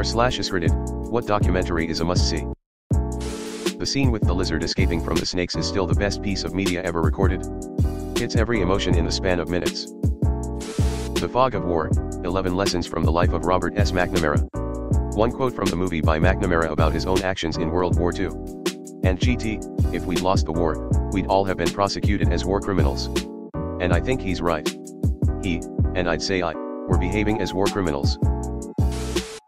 R slash AskReddit, what documentary is a must-see? The scene with the lizard escaping from the snakes is still the best piece of media ever recorded. Hits every emotion in the span of minutes. The Fog of War, 11 Lessons from the Life of Robert S. McNamara. One quote from the movie by McNamara about his own actions in World War II. And GT, if we'd lost the war, we'd all have been prosecuted as war criminals. And I think he's right. He, and I'd say I, were behaving as war criminals.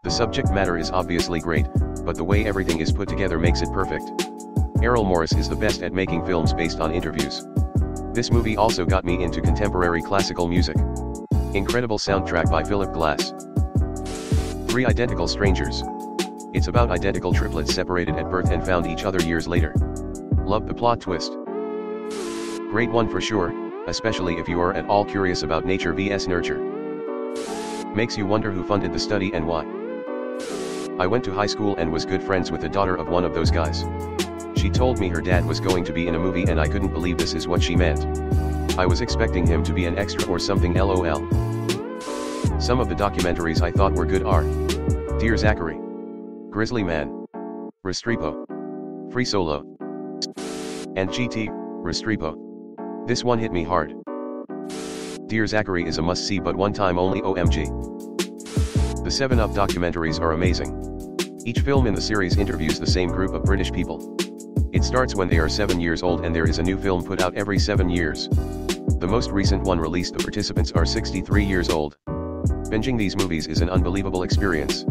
The subject matter is obviously great, but the way everything is put together makes it perfect. Errol Morris is the best at making films based on interviews. This movie also got me into contemporary classical music. Incredible soundtrack by Philip Glass. Three Identical Strangers. It's about identical triplets separated at birth and found each other years later. Love the plot twist. Great one for sure, especially if you are at all curious about nature vs nurture. Makes you wonder who funded the study and why. I went to high school and was good friends with the daughter of one of those guys. She told me her dad was going to be in a movie and I couldn't believe this is what she meant. I was expecting him to be an extra or something lol. Some of the documentaries I thought were good are Dear Zachary, Grizzly Man, Restrepo, Free Solo, and GT, Restrepo. This one hit me hard. Dear Zachary is a must-see but one time only OMG. The 7-Up documentaries are amazing. Each film in the series interviews the same group of British people. It starts when they are 7 years old and there is a new film put out every 7 years. The most recent one released the participants are 63 years old. Binging these movies is an unbelievable experience.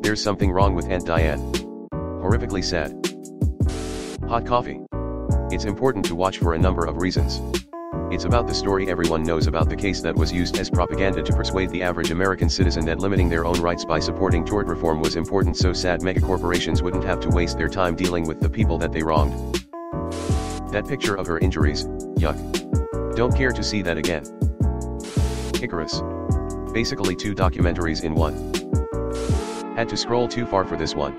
There's something wrong with Aunt Diane. Horrifically sad. Hot coffee. It's important to watch for a number of reasons. It's about the story everyone knows about the case that was used as propaganda to persuade the average American citizen that limiting their own rights by supporting tort reform was important so sad megacorporations wouldn't have to waste their time dealing with the people that they wronged. That picture of her injuries, yuck. Don't care to see that again. Icarus. Basically two documentaries in one. Had to scroll too far for this one.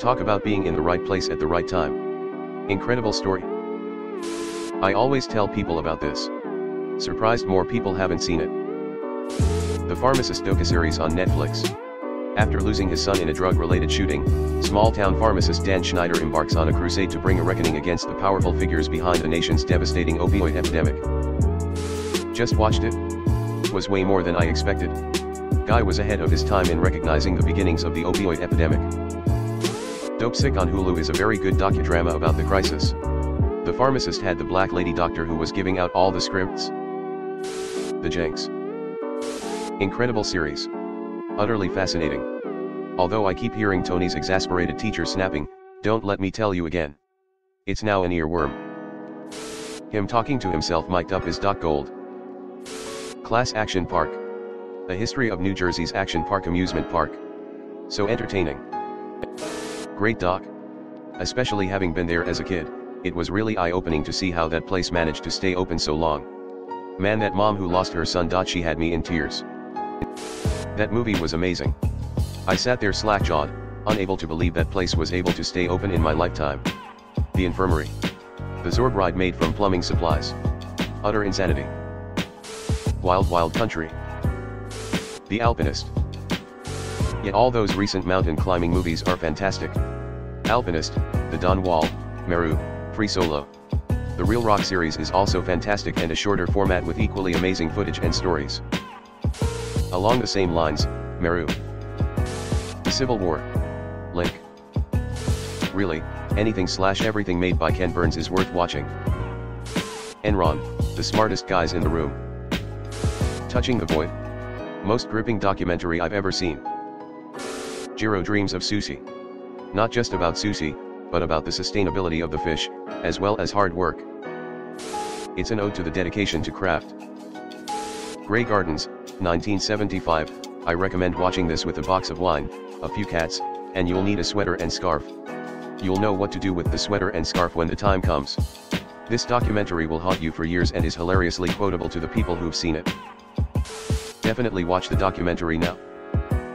Talk about being in the right place at the right time. Incredible story. I always tell people about this. Surprised more people haven't seen it. The Pharmacist docu-series on Netflix. After losing his son in a drug-related shooting, small-town pharmacist Dan Schneider embarks on a crusade to bring a reckoning against the powerful figures behind the nation's devastating opioid epidemic. Just watched it? Was way more than I expected. Guy was ahead of his time in recognizing the beginnings of the opioid epidemic. Dopesick on Hulu is a very good docudrama about the crisis. The pharmacist had the black lady doctor who was giving out all the scripts. The Jinx. Incredible series. Utterly fascinating. Although I keep hearing Tony's exasperated teacher snapping, don't let me tell you again. It's now an earworm. Him talking to himself mic'd up is Doc Gold. Class Action Park. A history of New Jersey's Action Park amusement park. So entertaining. Great doc. Especially having been there as a kid. It was really eye-opening to see how that place managed to stay open so long. Man that mom who lost her son. She had me in tears. That movie was amazing. I sat there slack-jawed, unable to believe that place was able to stay open in my lifetime. The infirmary. The Zorb ride made from plumbing supplies. Utter insanity. Wild Wild Country. The Alpinist. Yet all those recent mountain climbing movies are fantastic. Alpinist, The Dawn Wall, Meru, Free Solo. The Reel Rock series is also fantastic and a shorter format with equally amazing footage and stories. Along the same lines, Meru. The Civil War. Link. Really, anything slash everything made by Ken Burns is worth watching. Enron, the smartest guys in the room. Touching the Void. Most gripping documentary I've ever seen. Jiro dreams of sushi. Not just about sushi, but about the sustainability of the fish, as well as hard work. It's an ode to the dedication to craft. Grey Gardens, 1975, I recommend watching this with a box of wine, a few cats, and you'll need a sweater and scarf. You'll know what to do with the sweater and scarf when the time comes. This documentary will haunt you for years and is hilariously quotable to the people who've seen it. Definitely watch the documentary now.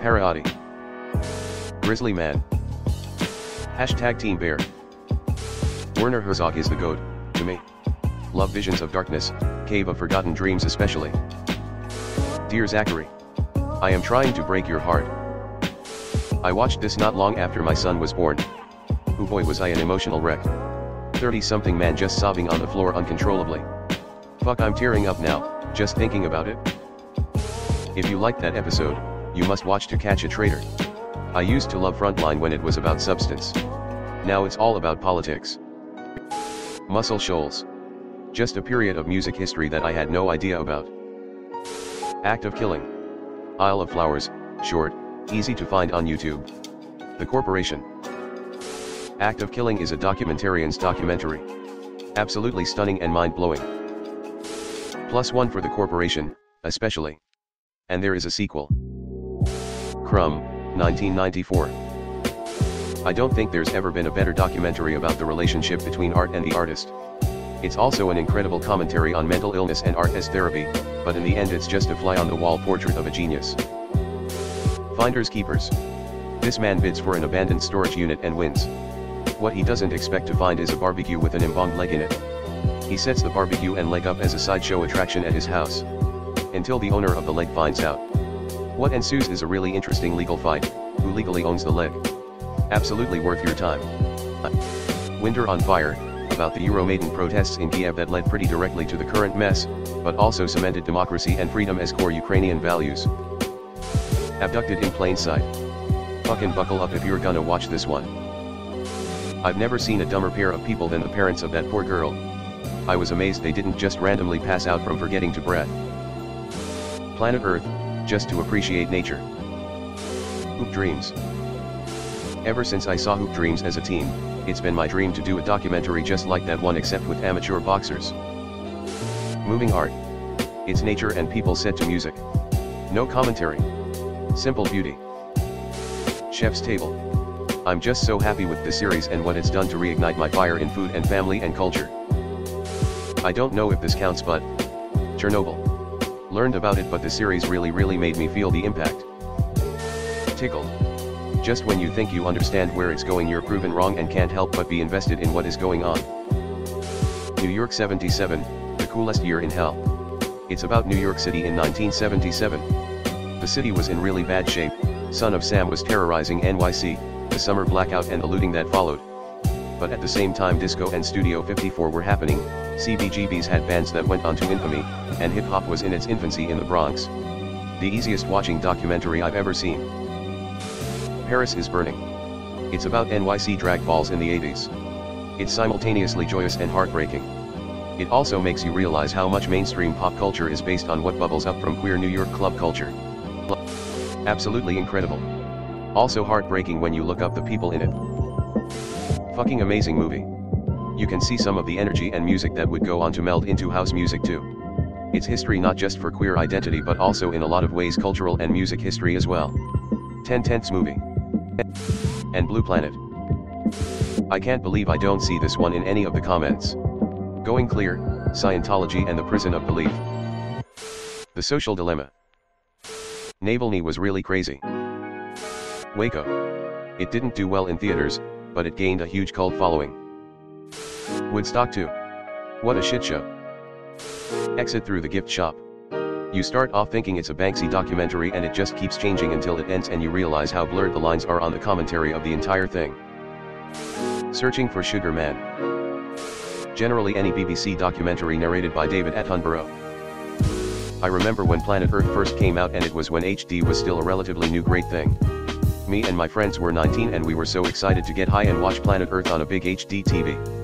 Parati. Grizzly Man. Hashtag Team Bear. Werner Herzog is the GOAT, to me. Love Visions of Darkness, Cave of Forgotten Dreams especially. Dear Zachary. I am trying to break your heart. I watched this not long after my son was born. Oh boy was I an emotional wreck. 30 something man just sobbing on the floor uncontrollably. Fuck I'm tearing up now, just thinking about it. If you liked that episode, you must watch To Catch a Traitor. I used to love Frontline when it was about substance. Now it's all about politics. Muscle Shoals. Just a period of music history that I had no idea about. Act of Killing. Isle of Flowers, short, easy to find on YouTube. The Corporation. Act of Killing is a documentarian's documentary. Absolutely stunning and mind-blowing. Plus one for The Corporation, especially. And there is a sequel. Crumb, 1994. I don't think there's ever been a better documentary about the relationship between art and the artist. It's also an incredible commentary on mental illness and art as therapy, but in the end it's just a fly-on-the-wall portrait of a genius. Finders Keepers. This man bids for an abandoned storage unit and wins. What he doesn't expect to find is a barbecue with an embalmed leg in it. He sets the barbecue and leg up as a sideshow attraction at his house. Until the owner of the leg finds out. What ensues is a really interesting legal fight, who legally owns the leg. Absolutely worth your time. Uh, Winter on Fire, about the Euromaidan protests in Kiev that led pretty directly to the current mess, but also cemented democracy and freedom as core Ukrainian values. Abducted in plain sight. Fucking buckle up if you're gonna watch this one. I've never seen a dumber pair of people than the parents of that poor girl. I was amazed they didn't just randomly pass out from forgetting to breath. Planet Earth, just to appreciate nature. Hoop Dreams. Ever since I saw Hoop Dreams as a teen, it's been my dream to do a documentary just like that one except with amateur boxers. Moving art. It's nature and people set to music. No commentary. Simple beauty. Chef's Table. I'm just so happy with this series and what it's done to reignite my fire in food and family and culture. I don't know if this counts but, Chernobyl. Learned about it but the series really really made me feel the impact. Tickled. Just when you think you understand where it's going you're proven wrong and can't help but be invested in what is going on. New York 77, the coolest year in hell. It's about New York City in 1977. The city was in really bad shape, Son of Sam was terrorizing NYC, the summer blackout and the looting that followed. But at the same time Disco and Studio 54 were happening, CBGBs had bands that went on to infamy, and hip-hop was in its infancy in the Bronx. The easiest watching documentary I've ever seen. Paris is Burning. It's about NYC drag balls in the 80s. It's simultaneously joyous and heartbreaking. It also makes you realize how much mainstream pop culture is based on what bubbles up from queer New York club culture. Absolutely incredible. Also heartbreaking when you look up the people in it. Fucking amazing movie. You can see some of the energy and music that would go on to meld into house music too. It's history not just for queer identity but also in a lot of ways cultural and music history as well. 10 Tenths movie. And Blue Planet. I can't believe I don't see this one in any of the comments. Going Clear, Scientology and the Prison of Belief. The Social Dilemma. Navalny was really crazy. Waco. It didn't do well in theaters, but it gained a huge cult following. Woodstock 2. What a shit show. Exit through the gift shop. You start off thinking it's a Banksy documentary and it just keeps changing until it ends and you realize how blurred the lines are on the commentary of the entire thing. Searching for Sugar Man. Generally any BBC documentary narrated by David Attenborough. I remember when Planet Earth first came out and it was when HD was still a relatively new great thing. Me and my friends were 19 and we were so excited to get high and watch Planet Earth on a big HD TV.